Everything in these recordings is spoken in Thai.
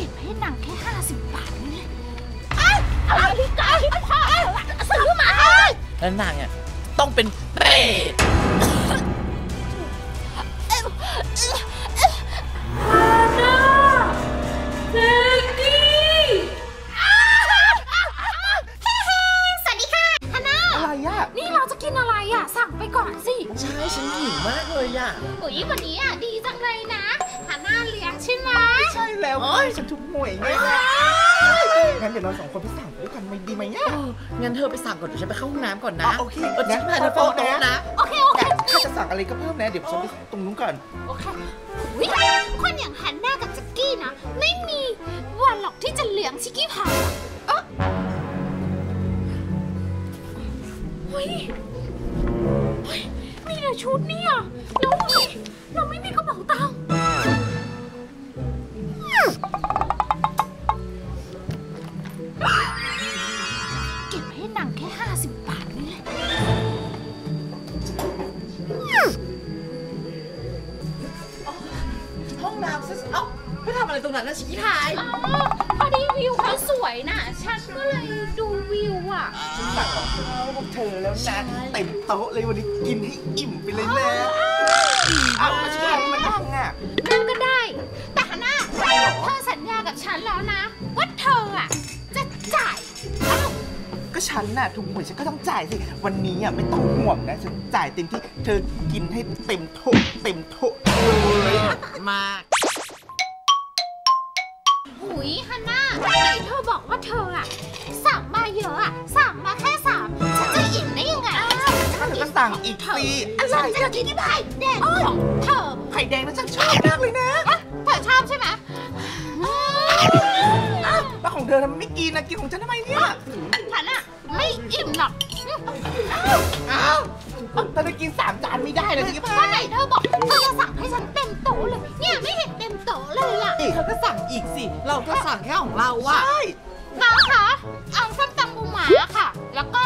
ก็บให้นางแค่ห้าสิบบาทนี่แหละอ้าอะไรลิกาพ่อซื้อมาให้แล้วนางอะต้องเป็นเปรตสวัสดีค่ะฮานาอะไรอะนี่เราจะกินอะไรอะสั่งไปก่อนสิใช่ฉันหิวมากเลยอะอุ๊ยวันนี้อะดีจังเลยนะ ฮาน่าเลี้ยงใช่ไหมใช่แล้วโอ๊ยฉันทุกหน่วยไงงั้นเดี๋ยวเราสองคนไปสั่งด้วยกันไหมดีไหมเนี่ยเอองั้นเธอไปสั่งก่อนเดี๋ยวฉันไปเข้าห้องน้ำก่อนนะอ๋อโอเคเออฉันพาเธอเข้าห้องน้ำนะโอเคโอเคแต่ถ้าจะสั่งอะไรก็เพิ่มนะเดี๋ยวฉันไปตรงนู้นก่อนโอเคอุ๊ยคนอย่างฮันน่ากับจักกี้นะ ไม่มีวันหรอกที่จะเลี้ยงชิคกี้พายอะเอ๊ะเฮ้ยเฮ้ยมีแต่ชุดเนี่ยแล้ว อแล้วนะเต็มโต๊ะเลยวันนี้กินให้อิ่มไปเลยนะเอามาชิคกี้พายมานั่งอะนั่นก็ได้ แต่ฮาน่าเธอสัญญากับฉันแล้วนะ ว่าเธออะ จะจ่ายอ้าวก็ฉันน่ะถูกหวยฉันก็ต้องจ่ายสิ วันนี้อะไม่ต้องห่วงนะฉันจ่ายเต็มที่เธอกินให้เต็มโต๊ะเต็มโต๊ะเลยมากหุยฮาน่าไหนเธอบอกว่าเธออะสั่งมาเยอะอะสั่งมาแค่ สั่งอีกสิอะไรฉันจะอะกินที่ไผ่แดงของเธอไข่แดงนะฉันชอบมากเลยนะอะเธอชอบใช่ไหมอ้าวแล้วของเธอทำไมไม่กินนะกินของฉันทำไมเนี่ยฉันอะไม่อิ่มหรอกอ้าวเธอจะกินสามจานไม่ได้เลยชิคกี้ก็พายไหนเธอบอกเธอจะสั่งให้ฉันเต็มโต๊ะเลยเนี่ยไม่เห็นเต็มโต๊ะเลยอะเธอก็สั่งอีกสิ เราก็สั่งแค่ของเราว่ะใช่น้องคะเอาส้มตำปูหมาค่ะ แล้วก็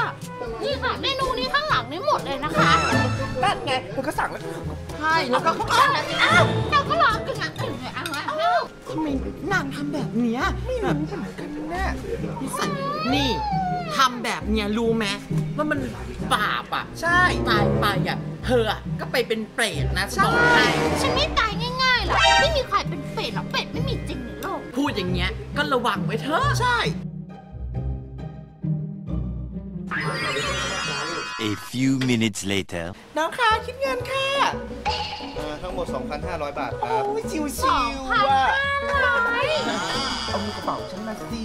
นี่ค่ะเมนูนี้ข้างหลัง นี้หมดเลยนะคะนั่นไงเธอก็สั่งแล้วใช่แล้วก็อ้าวอ้าวเราก็รอกินอันอื่นเลยเอาละเอาทำไมนางทำแบบเนี้ยไม่รู้เหมือนกันนะนิสัยนี่ทำแบบเนี้ยรู้ไหมว่ามันบาปอะ ใช่ตายไปอะเธออะก็ไปเป็นเปรตนะจะบอกให้ฉันไม่ตายง่ายๆหรอกไม่มีใครเป็นเป็ดหรอกเป็ดไม่มีจริงในโลกพูดอย่างเงี้ยก็ระวังไว้เถอะใช่ A few minutes later. น้องคะคิดเงินค่ะเอ่อทั้งหมด 2,500 บาทคโอ้รับยชิวสองๆพันว่ะห้าร้อยเอามือกระเป๋าฉันมาสิ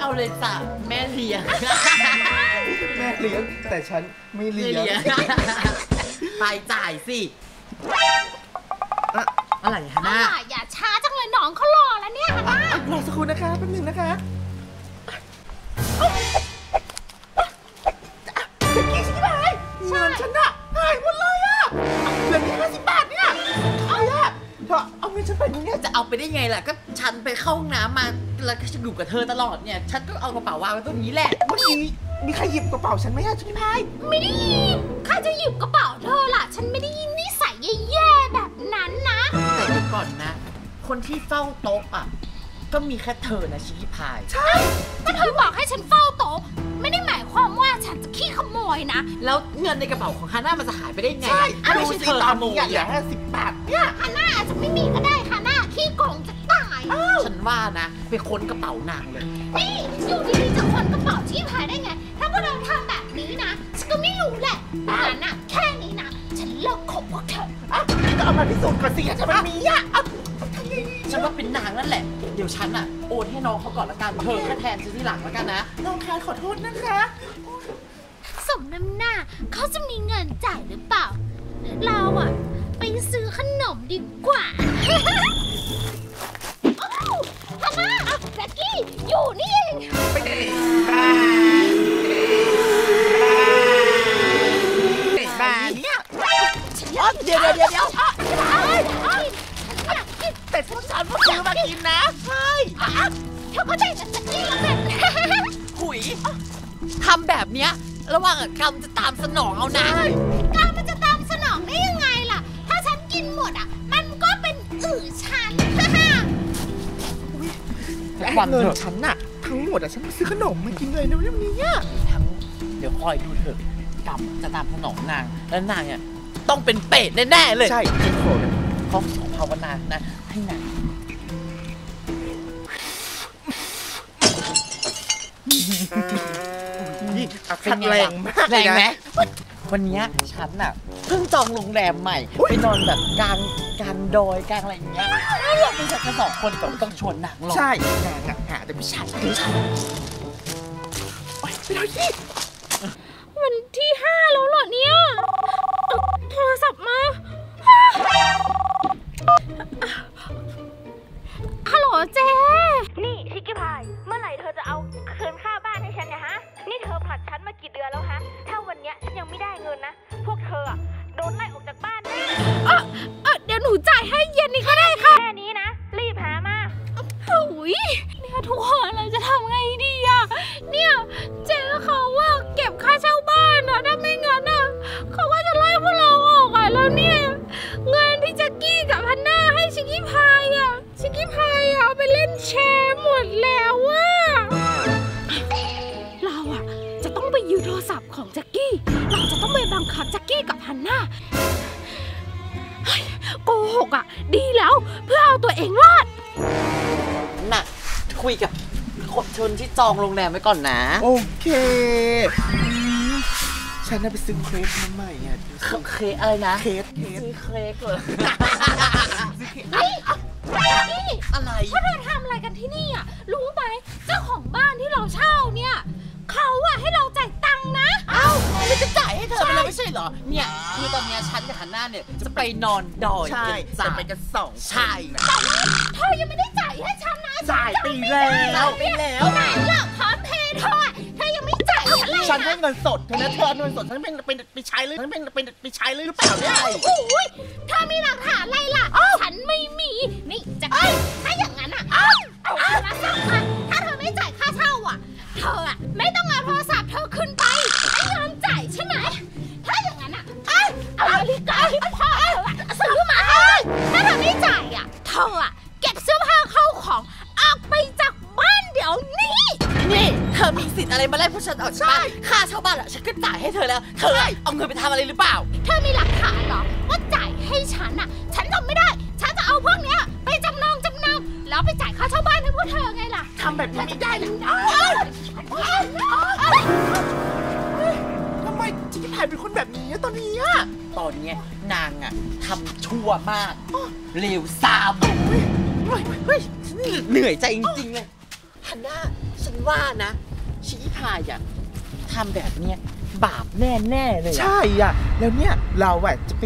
เอาเลยจ้ะแม่เลี้ยงแม่เลี้ยงแต่ฉันไม่ไม่เลี้ยงเลี้ยงไปจ่ายสิอะอะไรฮะเอาน้าล่ะอย่าช้าจังเลยน้องเขารอแล้วเนี่ยฮะอะรอสักครู่นะคะแป๊บหนึงนะคะจะ เงินฉันอะหายหมดเลยอะเหลือแค่ห้าสิบบาทเนี่ยเอาอะเธอเอาเงินฉันไปตรงเนี้ยจะเอาไปได้ไงล่ะ ก็ฉันไปเข้าห้องน้ำมาแล้วก็อยู่กับเธอตลอดเนี่ย ฉันก็เอากระเป๋าวางไว้ตรงนี้แหละเมื่อกี้มีใครหยิบกระเป๋าฉันไหมอะชุดพายไม่ได้ยินใครจะหยิบกระเป๋าเธอล่ะ ฉันไม่ได้ยินนิสัยแย่ๆแบบนั้นนะแต่เดี๋ยวก่อนนะ คนที่เฝ้าโต๊ะอะ ก็มีแค่เธอนะชิคกี้พาย ใช่ก็เธอบอกให้ฉันเฝ้าโต๊ะไม่ได้หมายความว่าฉันจะขี้ขโมยนะ แล้วเงินในกระเป๋าของฮาน่ามันจะหายไปได้ไงใช่อะดูไม่ใช่สิเธอตอขนโมนี้ยอะเหลืออะห้าสิบบาทเนี่ยฮาน่าอาจจะไม่มีก็ได้ฮาน่าขี้โกงจะตายฉันว่านะไปค้นกระเป๋านางเลยนี่อยู่ดีๆจะคนกระเป๋าที่หายได้ไง ถ้าพวกเราทำแบบนี้นะฉันก็ไม่รู้แหละงั้นน่ะแค่นี้นะ ฉันเลิกคบพวกเธออะก็เอามาพิสูจน์ก่อนสิถ้ามันมีอะอะทำไงดี ฉันว่าเป็นนางนั่นแหละ เดี๋ยวฉันอะโอนให้น้องเขาก่อนละกัน เธอแค่แทนฉันที่หลังละกันนะน้องคายขอโทษนะคะ สมน้ำหน้าเขาจะมีเงินจ่ายหรือเปล่า เราอะไปซื้อขนมดีกว่าโอ้าวฮาน่าแจ็กกี้อยู่นี่เอง กินนะใช่อะเธอเข้าใจกับแจ็กกี้แล้วกันหุยทำแบบเนี้ย ระวังอะกรรมจะตามสนองเอานะการมันจะตามสนองได้ยังไงล่ะ ถ้าฉันกินหมดอะ มันก็เป็นอือฉันฉสักวันเงินเถอะฉันน่ะทั้งหมดอะฉันมาซื้อขนมมากินเลยนะวันนี้อะทั้งเดี๋ยวคอยดูเถอะกรรมจะตามสนองนางแล้วนางเนี่ยต้องเป็นเป็ดแน่ๆเลย ใช่ฉันขอนะเขาขอภาวนานะให้นาง นี่อาคันแรงมากแรงไหมเลยนะ วันเนี้ยฉันอะเพิ่งจองโรงแรมใหม่ไปนอนแบบกลางกลางดอยกลางอะไรอย่างเงี้ยแล้วเราเป็นแค่สองคนแต่ไม่ต้องชวนนางหรอกใช่นางอะหาแต่ผู้ชายผู้ชายโอ๊ยไปเลยยี่วันที่ห้าแล้วเหรอเนี่ยเอ่อโทรศัพท์มาฮัลโหลเจ๊นี่ชิคกี้พาย เมื่อไหร่ ต้องไปบังคับแจ็กกี้กับฮันน่าเฮ้ยโกหกอะดีแล้วเพื่อเอาตัวเองรอด น่ะ คุยกับคนชนที่จองโรงแรมไว้ก่อนนะ โอเคอืมฉันน่ะไปซื้อเครปมาใหม่อะเคเคอะไรนะ เคสเคสซื้อเค้กเลยซื้อเคสนี่นี่อะไรพวกเธอทำอะไรกันที่นี่อะ รู้ไหมเจ้าของบ้านที่เราเช่าเนี่ย เขาอะให้เราจ่ายตังค์ นะ เอ้าไม่จะจ่ายให้เธอไปแล้วไม่ใช่เหรอ เนี่ย คือตอนเนี้ยฉันกับฮันน่าเนี่ย จะไปนอนดอยใช่กันจ้ะจะไปกันสองใช่แต่ว่าเธอยังไม่ได้จ่ายให้ฉันนะจ่ายไปแล้วไปแล้วไหนล่ะพร้อมเพย์เธออะเธอยังไม่จ่ายฉันเลยฉันให้เงินสดเธอนะเธอเอาเงินสดฉันเป็นเป็นไปใช้เลยฉันเป็นเป็นไปใช้เลยหรือเปล่าเนี่ยโอ้ยเธอมีหลักฐานอะไรล่ะ ฉันไม่มี นี่จะถ้าอย่างนั้นอะเอาโทรศัพท์มาถ้าเธอไม่จ่ายค่าเช่าอะ เธออะไม่ต้องเอาโทร อมีสิทธิ์อะไรมาไล่พวกฉันออกจากบ้านค่าเช่าบ้านอะฉันก็จ่ายให้เธอแล้ว เธอเอาเงินไปทำอะไรหรือเปล่า เธอมีหลักฐานเหรอว่าจ่ายให้ฉันอะฉันทำไม่ได้ ฉันจะเอาพวกเนี้ยไปจำนองจำนำแล้วไปจ่ายค่าเช่าบ้านให้พวกเธอไงล่ะทำแบบนี้ไม่ได้เลยเอาเอาเอาทำไมชิคกี้พายเป็นคนแบบนี้อะตอนนี้อะตอนเนี้ยนางอะทำชั่วมากเลวซามเฮ้ยเฮ้ยฉันเหนื่อยใจจริงๆเลยฮันน่าฉันว่านะ ชิคกี้พายอะทำแบบเนี้ยบาปแน่ๆเลยอะ ใช่อะแล้วเนี่ยเราอะจะไป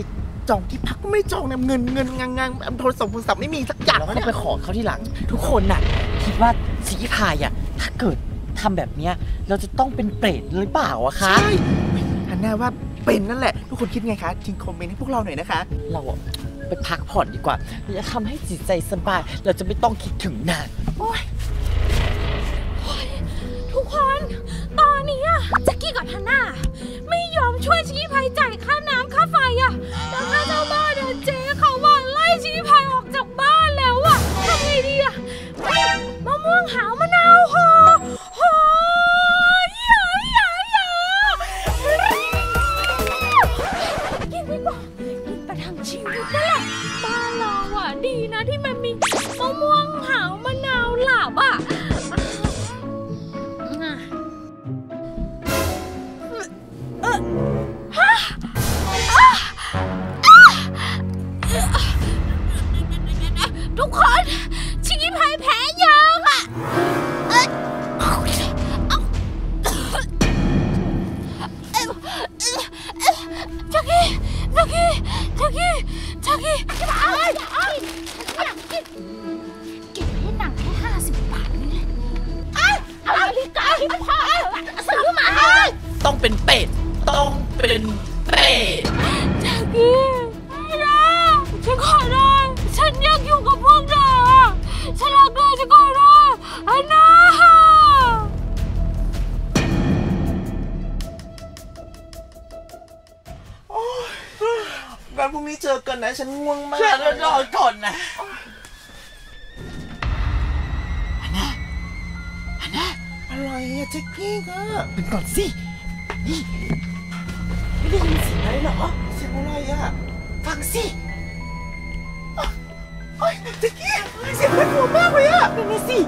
จองที่พักก็ไม่จองนะเงินเงินงานงานโทรศัพท์โทรศัพท์ไม่มีสักอย่างแล้วแล้วก็เนี่ยไปขอเขาที่หลัง ทุกคนน่ะคิดว่าชิคกี้พายอะถ้าเกิดทำแบบเนี้ยเราจะต้องเป็นเปรตหรือเปล่าอะคะใช่ฮันน่าว่าเป็นนั่นแหละ ทุกคนคิดไงคะทิ้งคอมเมนต์ให้พวกเราหน่อยนะคะ เราอะไปพักผ่อนดีกว่าจะทำให้จิตใจสบาย เราจะไม่ต้องคิดถึงนานทุก คน ตอนนี้อะแจ็กกี้กับฮันน่าไม่ยอมช่วยชี้พายจ่ายค่าน้ำค่าไฟอะแล้วค่าเจ้าบ้านอะเจ๊เขาว่าไล่ชี้พายออกจากบ้านแล้วอะทำไงดีอะมะม่วงหาวมัน ฉันง่วงมากเพื่อนเรานอนก่อนนะฮันน่าอะแจ็คกี้อะเป็นก่อนสินี่ไม่ได้ยินเสียงอะไรเหรอเสียงอะไรอะฟังสิเฮ้ยแจ็คกี้เสียงน่ากลัวมากเลยอะนั่นน่ะสิ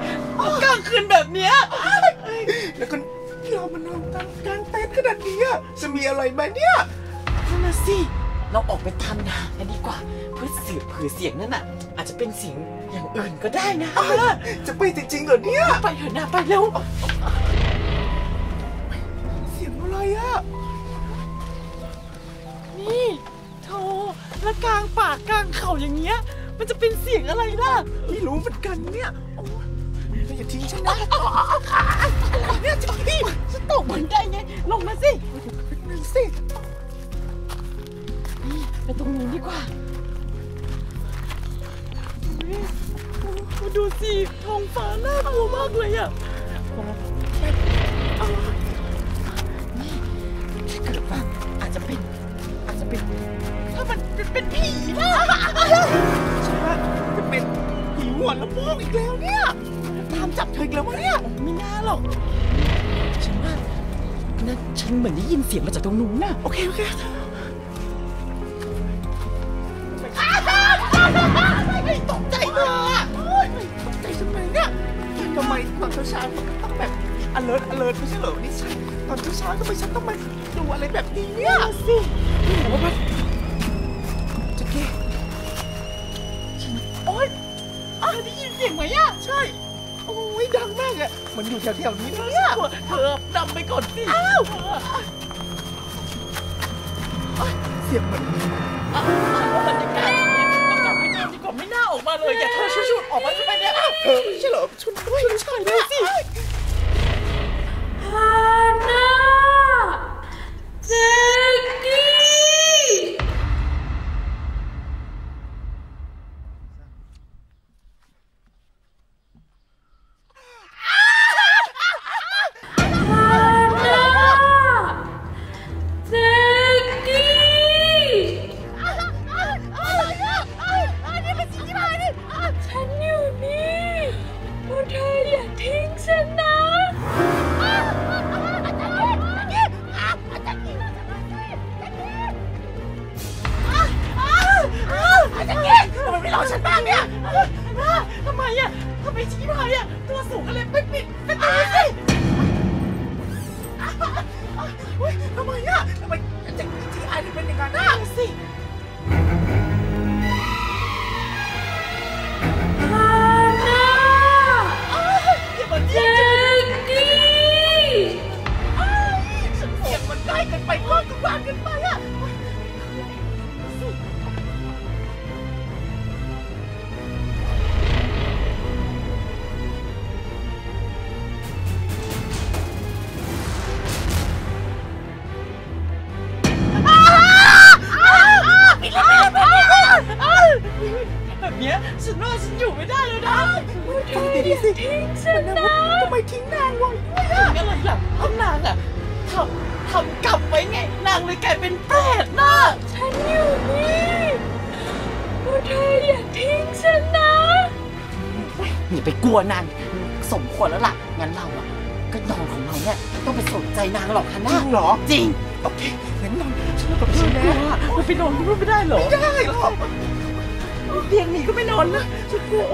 กลางคืนแบบเนี้ยแล้วก็เรามานอนกลางกลางเต็นท์ขนาดนี้อะจะมีอะไรไหมเนี่ยนั่นน่ะสิ เราออกไปทำทางกันดีกว่า เพื่อสืบเผื่อเสียงนั่นน่ะ อาจจะเป็นเสียงอย่างอื่นก็ได้นะจะไปจริงๆเหรอเนี่ย ไปเถอะนะไปเร็ว เสียงอะไรอะนี่โธ่แล้วกลางป่ากลางเขาอย่างเงี้ย มันจะเป็นเสียงอะไรล่ะ ไม่รู้เหมือนกันเนี่ยโอ้ยอย่าทิ้งฉันนะเนี่ยแจ็คกี้จะตกบันไดไงลงมาสินั่นสินี่ ไปตรงนู้นดีกว่าเฮ้ยมาดูสิท้องฟ้าน่ากลัวมากเลยอะนี่ถ้าเกิดว่าอาจจะเป็น อาจจะเป็น ถ้ามันเป็นเป็นผีนะใช่ไหมจะเป็นผีหัวละโมงอีกแล้วเนี่ย ตามจับเธออีกแล้ววะเนี่ยไม่น่าหรอก ฉันว่านั่นฉันเหมือนได้ยินเสียงมาจากตรงนู้นน่ะ โอเค โอเค alert alert ไม่ใช่เหรอนี่ฉันตอนเช้าๆทำไมฉันต้องมาดูอะไรแบบนี้เนี่ยสิโอ้ยจะเก้โอ๊ยอ้าวได้ยินเสียงไหมอะใช่ โอ้ยดังมากอะมันอยู่แถวๆนี้นะเนี่ยเธอนำไปก่อนสิอ้าวเสียงเหมือนบรรยากาศอย่างนี้ต้องกลับไปนอนดีกว่าไม่น่าออกมาเลย อย่าเธอชุดๆออกมาทำไมเนี่ยอ้าวเธอไม่ใช่เหรอชุนด้วยชุนชายด้วยสิ ลัวนางสมควรแล้วล่ะ งั้นเราอะก็นอนของเราเนี่ยไม่ต้องไปสนใจนางหรอกฮันจน่าริงเหรอ จริง โอเคงั้นนอนฉันนอนกับเธฉัอนกนะลัวอะเราไปนอนที่นู่นไม่ได้เหรอไม่ได้หรอกเตียงนี้ก็ไม่นอนนะฉันกลัว